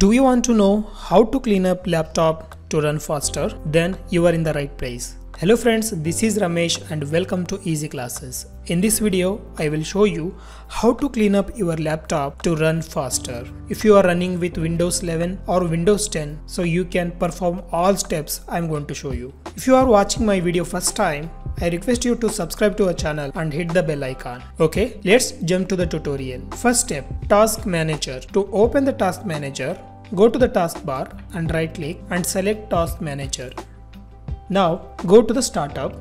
Do you want to know how to clean up laptop to run faster? Then you are in the right place. Hello friends, this is Ramesh and welcome to Easy Classes. In this video, I will show you how to clean up your laptop to run faster. If you are running with Windows 11 or Windows 10, so you can perform all steps I am going to show you. If you are watching my video first time, I request you to subscribe to our channel and hit the bell icon. Okay, let's jump to the tutorial. First step, Task Manager. To open the Task Manager, go to the taskbar and right click and select Task Manager. Now go to the startup.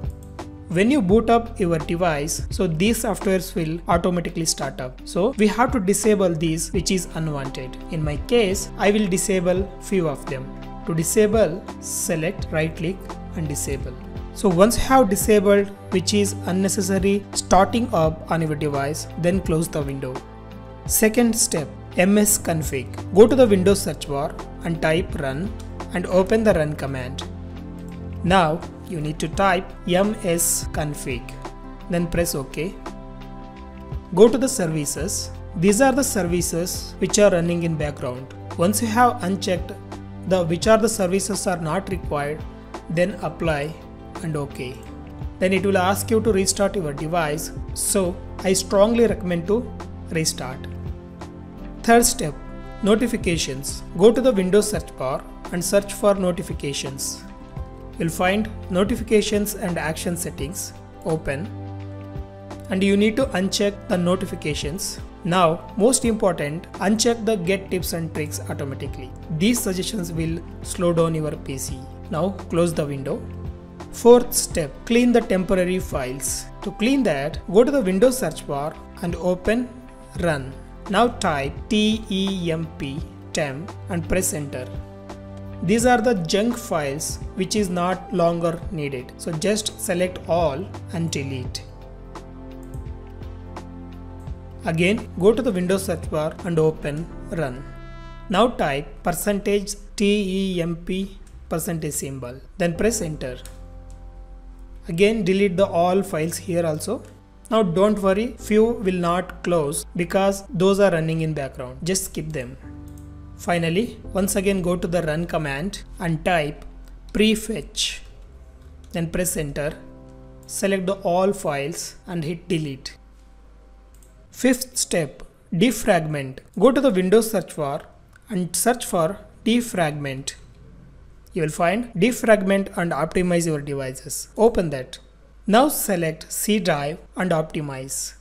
When you boot up your device, so these softwares will automatically start up. So we have to disable these which is unwanted. In my case, I will disable few of them. To disable, select right click and disable. So once you have disabled which is unnecessary starting up on your device, then close the window. Second step, ms config. Go to the Windows search bar and type run and open the run command. Now you need to type msconfig, then press OK. Go to the services. These are the services which are running in background. Once you have unchecked the which are the services are not required, then apply and OK. Then it will ask you to restart your device. So I strongly recommend to restart. Third step, notifications. Go to the Windows search bar and search for notifications you'll find notifications and action settings open and you need to uncheck the notifications. Now, most important, uncheck the get tips and tricks automatically. These suggestions will slow down your PC. Now, close the window. Fourth step, clean the temporary files. To clean that, go to the Windows search bar and open run. Now type temp temp and press enter. These are the junk files which is not longer needed. So just select all and delete. Again go to the Windows search bar and open run. Now type percentage temp percentage symbol then press enter. Again delete the all files here also. Now don't worry few will not close because those are running in background just skip them. Finally, once again go to the run command and type prefetch. Then press enter. Select the all files and hit delete. Fifth step, defragment. Go to the Windows search bar and search for defragment. You will find defragment and optimize your devices. Open that. Now select C drive and optimize.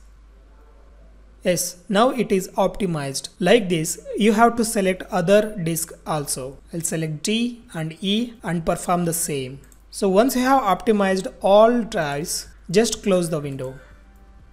Yes, now it is optimized. Like this, you have to select other disk also. I'll select D and E and perform the same. So once you have optimized all drives, just close the window.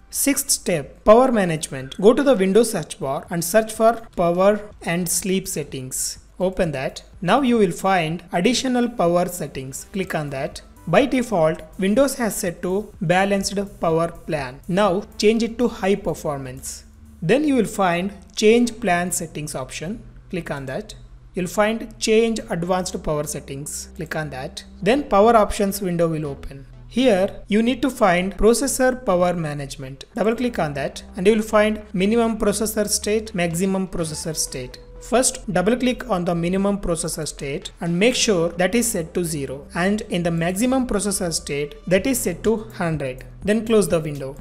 Sixth step, power management. Go to the Windows search bar and search for power and sleep settings. Open that. Now you will find additional power settings. Click on that. By default, Windows has set to balanced power plan. Now change it to high performance. Then you will find change plan settings option. Click on that. You'll find change advanced power settings. Click on that. Then power options window will open. Here you need to find processor power management. Double click on that and you will find minimum processor state, maximum processor state. First, double click on the minimum processor state and make sure that is set to 0 and in the maximum processor state that is set to 100. Then close the window.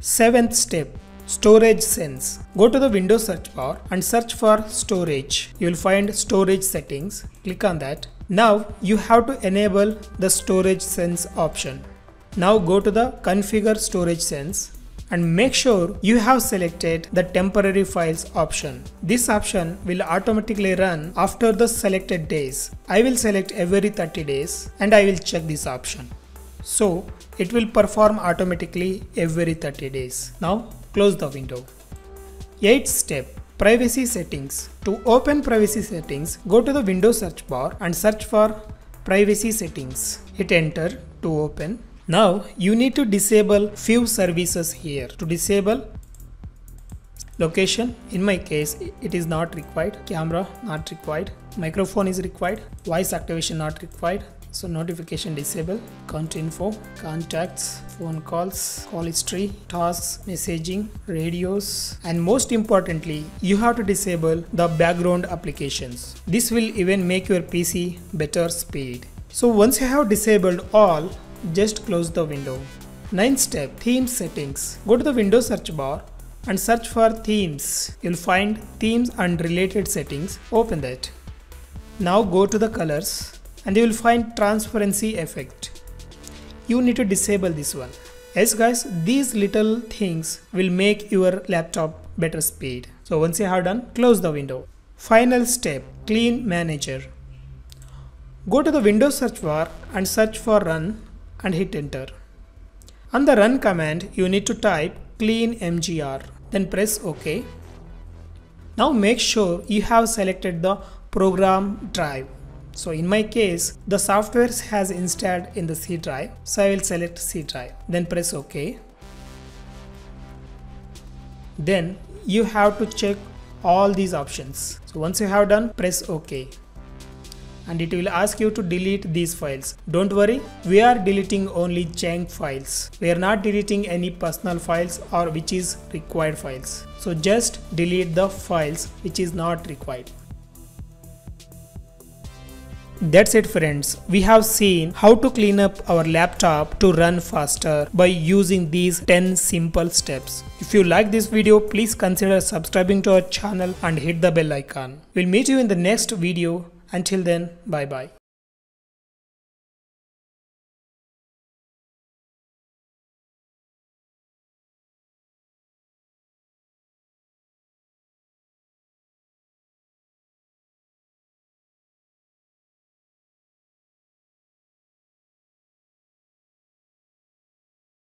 Seventh step, Storage Sense. Go to the Windows search bar and search for storage. You will find storage settings. Click on that. Now you have to enable the storage sense option. Now go to the configure storage sense and make sure you have selected the temporary files option. This option will automatically run after the selected days. I will select every 30 days and I will check this option. So it will perform automatically every 30 days. Now close the window. 8th step Privacy settings. To open privacy settings, go to the Windows search bar and search for privacy settings. Hit enter to open now you need to disable few services here. To disable location, in my case it is not required, camera not required, microphone is required, voice activation not required, So notification disable, account info, contacts, phone calls, call history, tasks, messaging, radios, and most importantly, you have to disable the background applications. This will even make your PC better speed. So once you have disabled all, just close the window. Ninth step, theme settings. Go to the Windows search bar and search for themes. You'll find themes and related settings. Open that. Now go to the colors and you will find transparency effect. You need to disable this one. Yes guys, these little things will make your laptop better speed. So once you have done, close the window. Final step, clean manager. Go to the Windows search bar and search for run and hit enter. On the run command, you need to type clean mgr then press OK. Now make sure you have selected the program drive. So in my case, the software has installed in the C drive. So I will select C drive, then press OK. Then you have to check all these options. So once you have done, press OK and it will ask you to delete these files. Don't worry, we are deleting only junk files. We are not deleting any personal files or which is required files. So just delete the files which is not required. That's it friends. We have seen how to clean up our laptop to run faster by using these 10 simple steps. If you like this video, please consider subscribing to our channel and hit the bell icon. We'll meet you in the next video. Until then, bye bye.